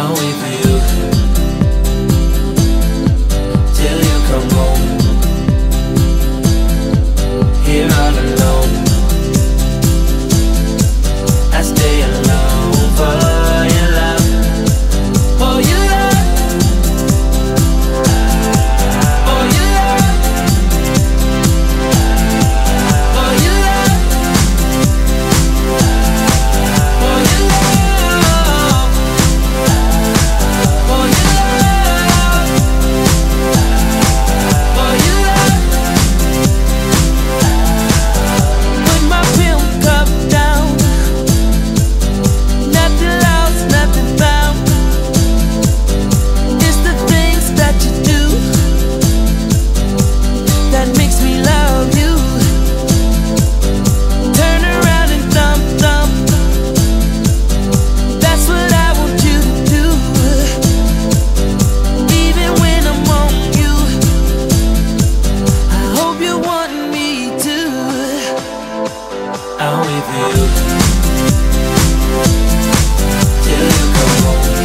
down with you. I'm with you. Till you come home